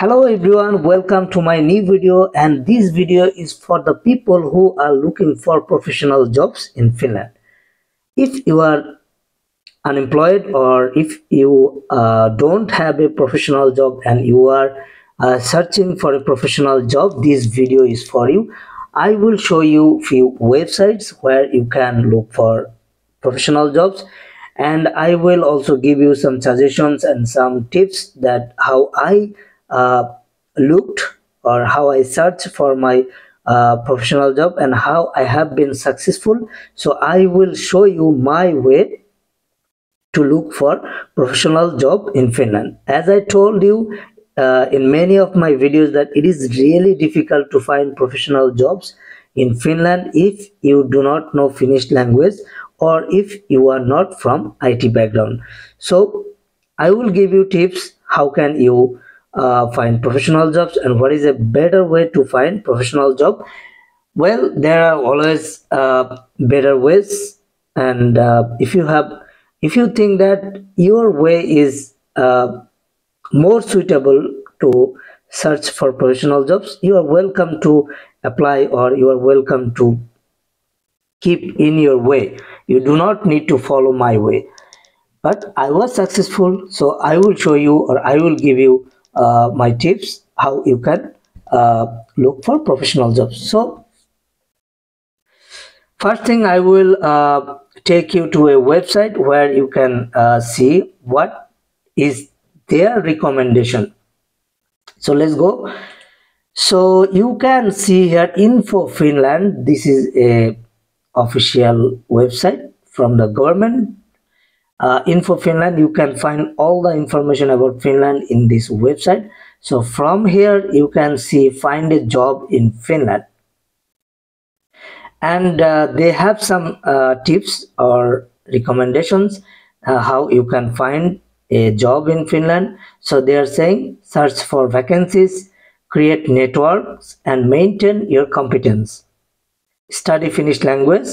Hello everyone, welcome to my new video and this video is for the people who are looking for professional jobs in Finland. If you are unemployed or if you uh, don't have a professional job and you are uh, searching for a professional job, this video is for you. I will show you few websites where you can look for professional jobs and I will also give you some suggestions and some tips that how I looked or how I searched for my uh, professional job and how I have been successful. So I will show you my way to look for professional job in Finland. As I told you uh, in many of my videos that it is really difficult to find professional jobs in Finland if you do not know Finnish language or if you are not from IT background. So I will give you tips how can you uh, find professional jobs and what is a better way to find professional job? Well there are always uh, better ways and uh, if you have if you think that your way is uh, more suitable to search for professional jobs you are welcome to apply or you are welcome to keep in your way. You do not need to follow my way. But i was successful so i will show you or i will give you my tips how you can uh, look for professional jobs. So first thing i will uh, take you to a website where you can uh, see what is their recommendation. So let's go. So you can see here info finland. This is a official website from the government uh, info finland you can find all the information about finland in this website. So from here you can see find a job in finland. And uh, they have some uh, tips or recommendations uh, how you can find a job in finland. So they are saying search for vacancies create networks and maintain your competence. Study finnish language.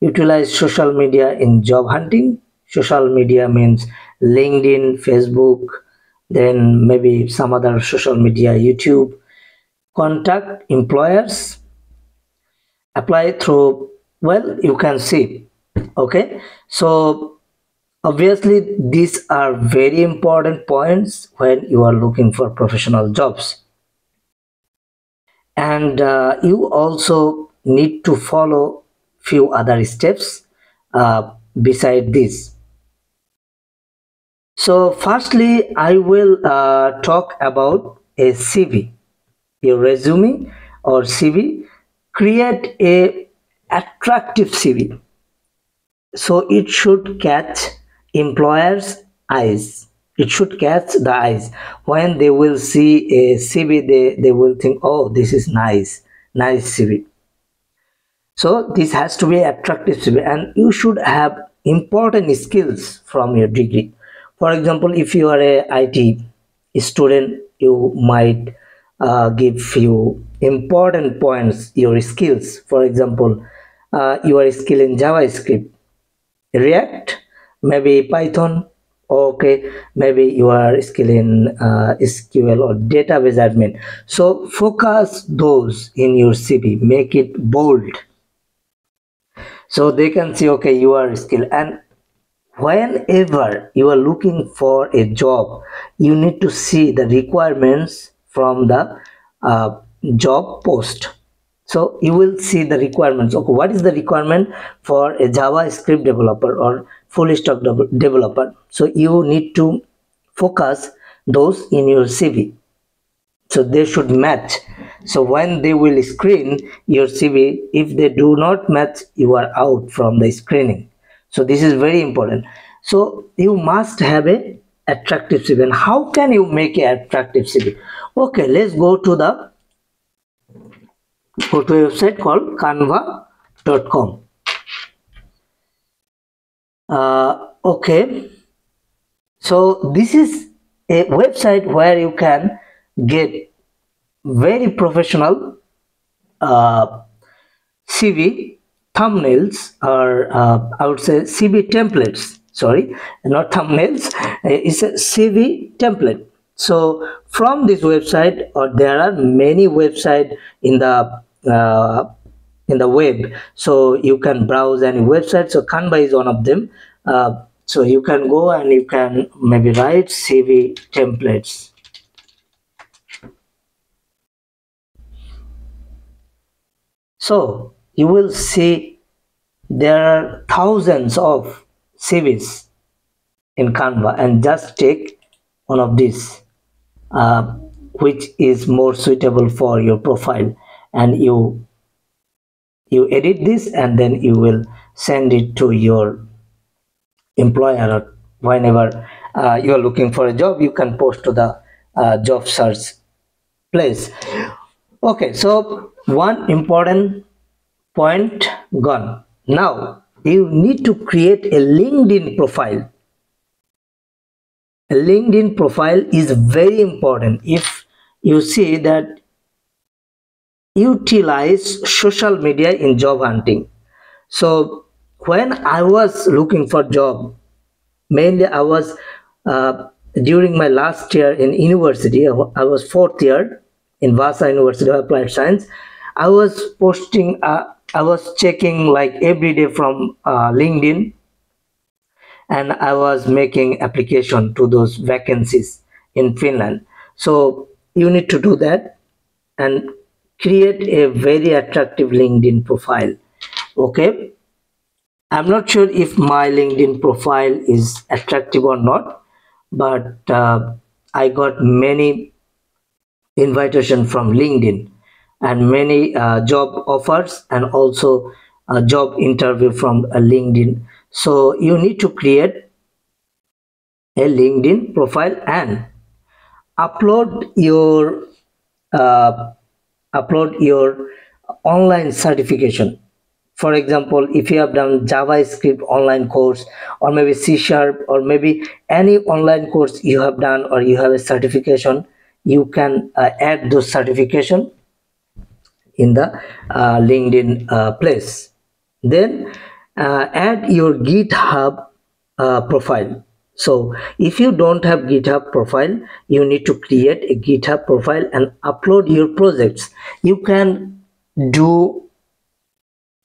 Utilize social media in job hunting social media means linkedin facebook then maybe some other social media youtube. Contact employers. Apply through well you can see okay? So obviously these are very important points when you are looking for professional jobs. And uh, you also need to follow few other steps uh, beside this so firstly, I will uh, talk about a CV, a resume or CV. Create a attractive CV. So it should catch employers' eyes. It should catch the eyes. When they will see a CV, they, they will think, oh, this is nice, nice CV. So this has to be attractive CV and you should have important skills from your degree for example if you are a IT student you might uh, give few important points your skills. For example uh, your skill in javascript. React maybe python okay. Maybe you are skill in uh, sql or database admin. So focus those in your cv make it bold. So they can see okay you are skill and whenever you are looking for a job you need to see the requirements from the uh, job post. So you will see the requirements. Okay what is the requirement for a javascript developer or full stack developer? So you need to focus those in your cv so they should match. So when they will screen your cv if they do not match you are out from the screening so this is very important. So you must have a attractive cv and how can you make a attractive cv okay let's go to the go to a website called canva.com uh, okay. So this is a website where you can get very professional uh, cv thumbnails or uh, I would say CV templates sorry not thumbnails uh, it's a CV template. So from this website or there are many website in the uh, in the web. So you can browse any website so canva is one of them. Uh, so you can go and you can maybe write cv templates. So you will see there are thousands of cvs in canva. And just take one of these uh, which is more suitable for your profile. And you you edit this and then you will send it to your employer whenever uh, you are looking for a job you can post to the uh, job search place. Okay so one important point gone. Now you need to create a linkedin profile. A linkedin profile is very important. If you see that utilize social media in job hunting. So when i was looking for job mainly i was uh, during my last year in university i was fourth year in vasa university of applied science i was posting uh, i was checking like every day from uh, linkedin and i was making application to those vacancies in finland. So you need to do that and create a very attractive linkedin profile okay? I'm not sure if my linkedin profile is attractive or not but uh, i got many invitation from linkedin and many uh, job offers and also a job interview from a linkedin. So you need to create a linkedin profile and upload your uh, upload your online certification. For example if you have done javascript online course or maybe c sharp or maybe any online course you have done or you have a certification you can uh, add those certification in the uh, linkedin uh, place. Then uh, add your github uh, profile. So if you don't have github profile you need to create a github profile and upload your projects. You can do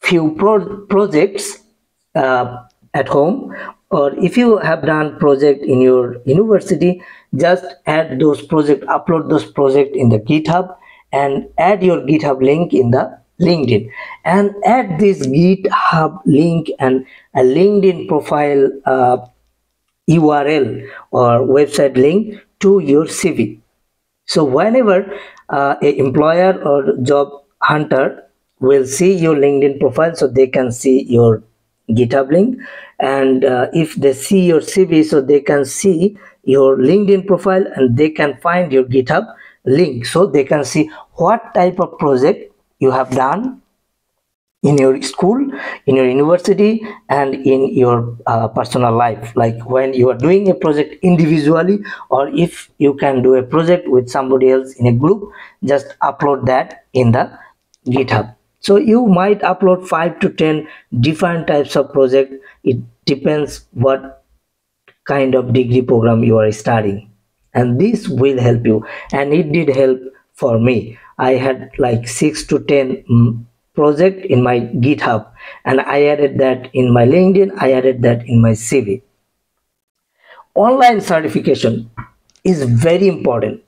few pro projects uh, at home or if you have done project in your university just add those project upload those project in the github and add your github link in the linkedin. And add this github link and a linkedin profile uh, URL or website link to your CV. So whenever uh, a employer or job hunter will see your LinkedIn profile so they can see your GitHub link. And uh, if they see your CV so they can see your LinkedIn profile and they can find your GitHub link. So they can see what type of project you have done in your school in your university and in your uh, personal life? Like when you are doing a project individually or if you can do a project with somebody else in a group just upload that in the github. So you might upload 5 to 10 different types of project. It depends what kind of degree program you are studying. And this will help you. And it did help for me i had like 6 to 10 mm, project in my github and i added that in my linkedin i added that in my cv online certification is very important.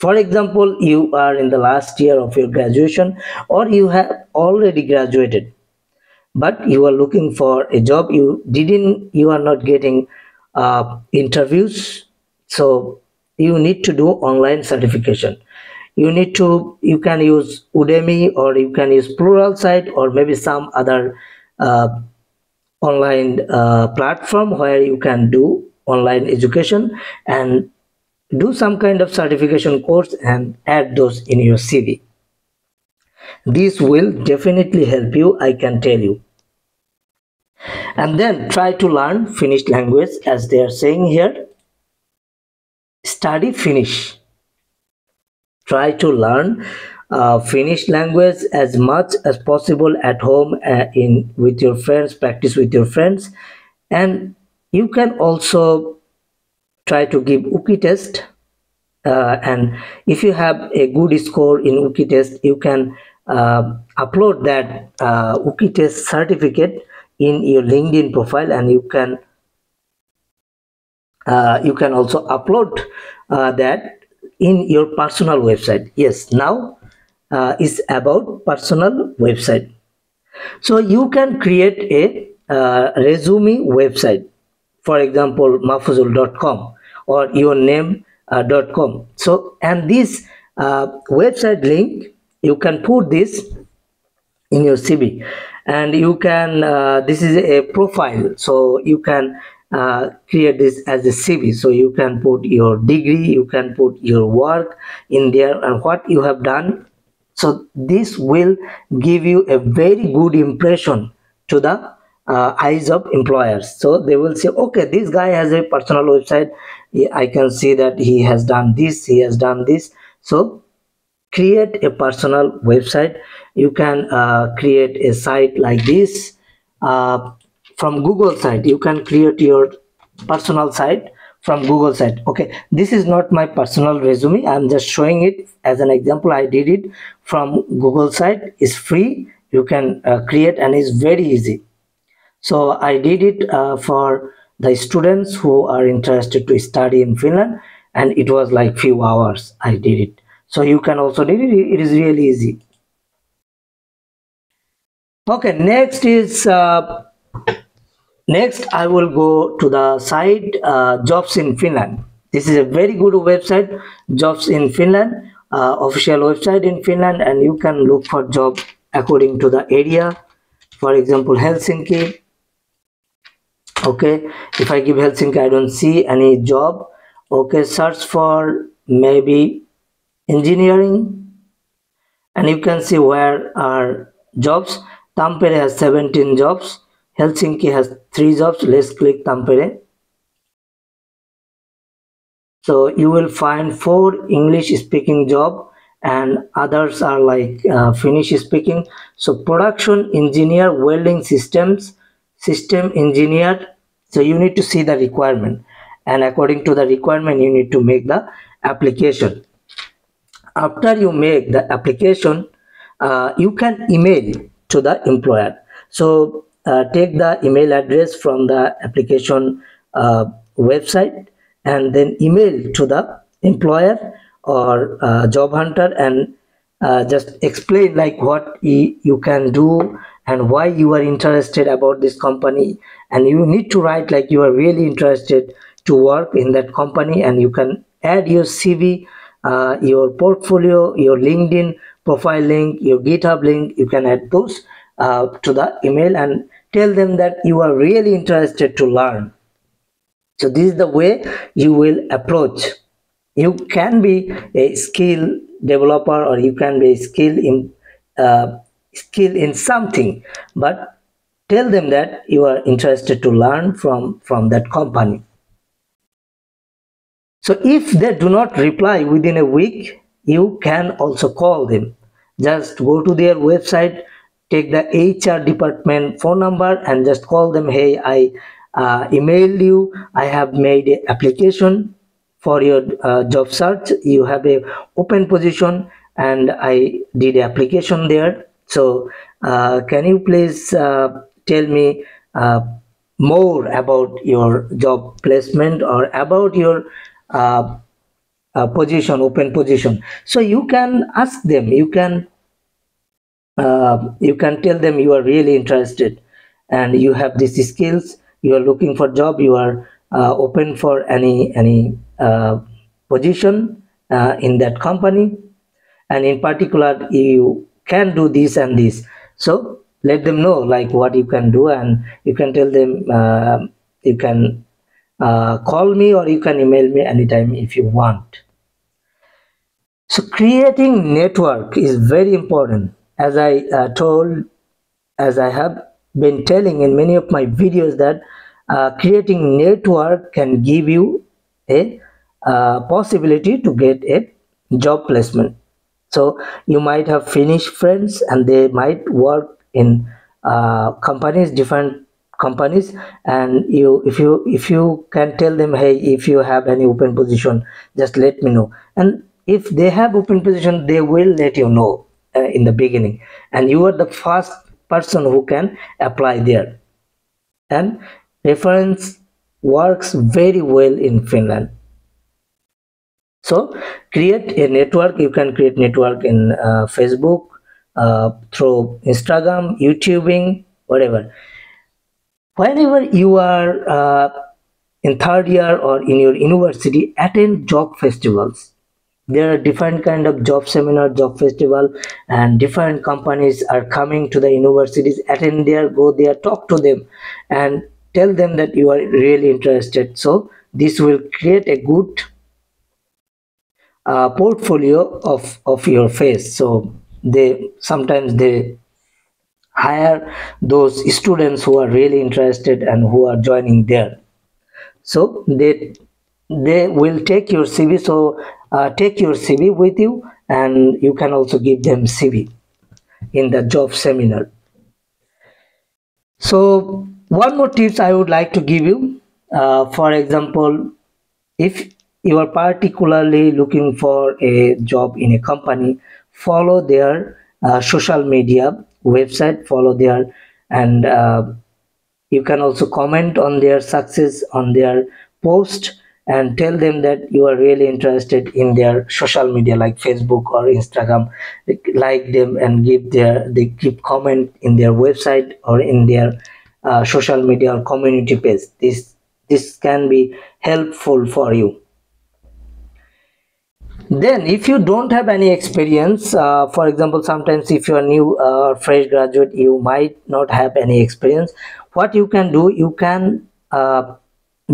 For example you are in the last year of your graduation or you have already graduated but you are looking for a job you didn't you are not getting uh, interviews so you need to do online certification you need to you can use udemy or you can use plural pluralsight or maybe some other uh, online uh, platform where you can do online education and do some kind of certification course and add those in your cv this will definitely help you i can tell you. And then try to learn finnish language as they are saying here. Study finnish try to learn uh, Finnish language as much as possible at home uh, in with your friends practice with your friends. And you can also try to give YKI test uh, and if you have a good score in YKI test you can uh, upload that uh, test certificate in your LinkedIn profile and you can uh, you can also upload uh, that in your personal website. Yes now uh, is about personal website. So you can create a uh, resume website. For example mahfuzul.com or your name.com uh, so and this uh, website link you can put this in your cv and you can uh, this is a profile. So you can uh, create this as a cv so you can put your degree you can put your work in there and what you have done. So this will give you a very good impression to the uh, eyes of employers. So they will say okay this guy has a personal website. I can see that he has done this he has done this. So create a personal website. You can uh, create a site like this. Uh, from google site. You can create your personal site from google site. Okay. This is not my personal resume. I'm just showing it as an example. I did it from google site. It's free. You can uh, create and it's very easy. So i did it uh, for the students who are interested to study in finland and it was like few hours i did it. So you can also do it. It is really easy. Okay. Next is uh, next i will go to the site uh, jobs in finland. This is a very good website jobs in finland uh, official website in finland and you can look for job according to the area. For example helsinki. Okay if i give helsinki i don't see any job. Okay search for maybe engineering and you can see where are jobs. Tampere has 17 jobs. Helsinki has 3 jobs. Let's click Tampere. So you will find 4 English speaking job and others are like uh, Finnish speaking. So production engineer, welding systems, system engineer. So you need to see the requirement and according to the requirement you need to make the application. After you make the application, uh, you can email to the employer so uh, take the email address from the application uh, website and then email to the employer or uh, job hunter and uh, just explain like what you can do and why you are interested about this company. And you need to write like you are really interested to work in that company and you can add your cv uh, your portfolio your linkedin profile link your github link. You can add those uh, to the email and tell them that you are really interested to learn. So this is the way you will approach. You can be a skill developer or you can be a skill in uh, skill in something but tell them that you are interested to learn from from that company. So if they do not reply within a week you can also call them. Just go to their website take the hr department phone number and just call them hey i uh, emailed you. I have made an application for your uh, job search. You have a open position and i did application there. So uh, can you please uh, tell me uh, more about your job placement or about your uh, position open position? So you can ask them. You can uh, you can tell them you are really interested and you have these skills you are looking for job you are uh, open for any any uh, position uh, in that company. And in particular you can do this and this so let them know like what you can do and you can tell them uh, you can uh, call me or you can email me anytime if you want. So creating network is very important as I uh, told as I have been telling in many of my videos that uh, creating network can give you a uh, possibility to get a job placement. So you might have Finnish friends and they might work in uh, companies different companies and you if you if you can tell them hey if you have any open position just let me know. And if they have open position they will let you know uh, in the beginning. And you are the first person who can apply there. And reference works very well in finland. So create a network. You can create network in uh, facebook uh, through instagram youtubing whatever. Whenever you are uh, in third year or in your university attend job festivals there are different kind of job seminar job festival and different companies are coming to the universities attend there go there talk to them and tell them that you are really interested. So this will create a good uh, portfolio of of your face. So they sometimes they hire those students who are really interested and who are joining there. So they they will take your cv so uh, take your cv with you and you can also give them cv in the job seminar. So one more tips i would like to give you. Uh, for example if you are particularly looking for a job in a company follow their uh, social media website follow their and uh, you can also comment on their success on their post and tell them that you are really interested in their social media like facebook or instagram. Like them and give their they keep comment in their website or in their uh, social media or community page. This this can be helpful for you. Then if you don't have any experience uh, for example sometimes if you are new uh, or fresh graduate you might not have any experience. What you can do you can uh,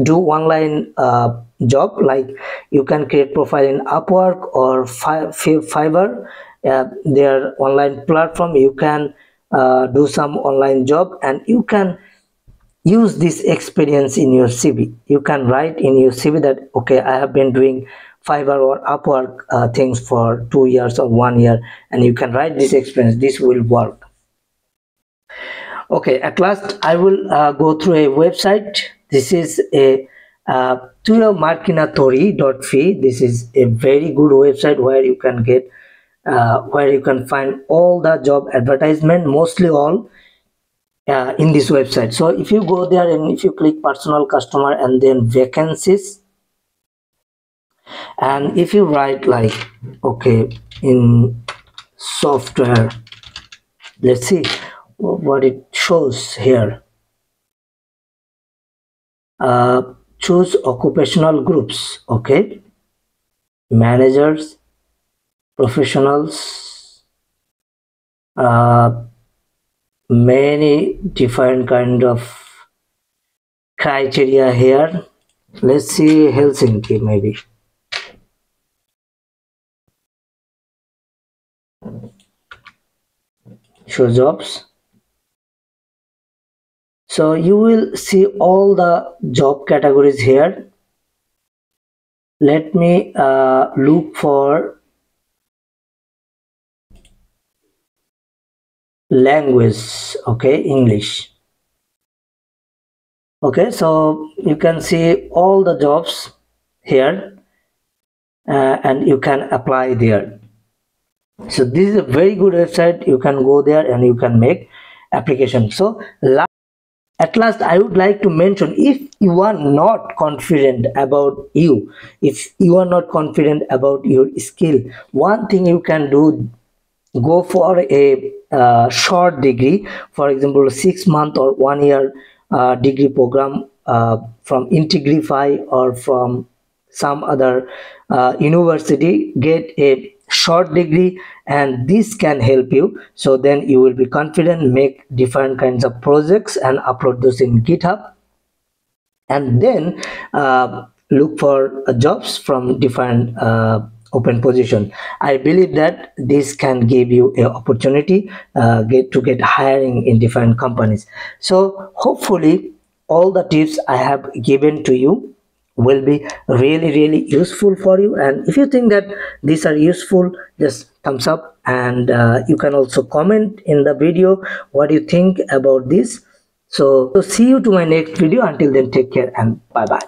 do online uh, job like you can create profile in upwork or fiverr. Uh, their online platform. You can uh, do some online job and you can use this experience in your cv you can write in your cv that okay i have been doing Fiverr or Upwork uh, things for two years or one year and you can write this experience. This will work. Okay at last I will uh, go through a website this is a uh, tyomarkkinatori.fi this is a very good website where you can get uh, where you can find all the job advertisement mostly all uh, in this website. So if you go there and if you click personal customer and then vacancies and if you write like okay in software let's see what it shows here uh, choose occupational groups okay? Managers professionals uh, many different kind of criteria here. Let's see helsinki maybe. Show jobs so you will see all the job categories here. Let me uh, look for language okay English. Okay so you can see all the jobs here uh, and you can apply there. So this is a very good website. You can go there and you can make application. So at last i would like to mention if you are not confident about you if you are not confident about your skill one thing you can do go for a uh, short degree for example six month or one year uh, degree program uh, from integrify or from some other uh, university get a short degree and this can help you. So then you will be confident make different kinds of projects and upload those in github. And then uh, look for uh, jobs from different uh, open position. I believe that this can give you a opportunity uh, get to get hiring in different companies. So hopefully all the tips i have given to you will be really really useful for you. And if you think that these are useful just thumbs up. And uh, you can also comment in the video what you think about this. So, so see you to my next video. Until then take care and bye bye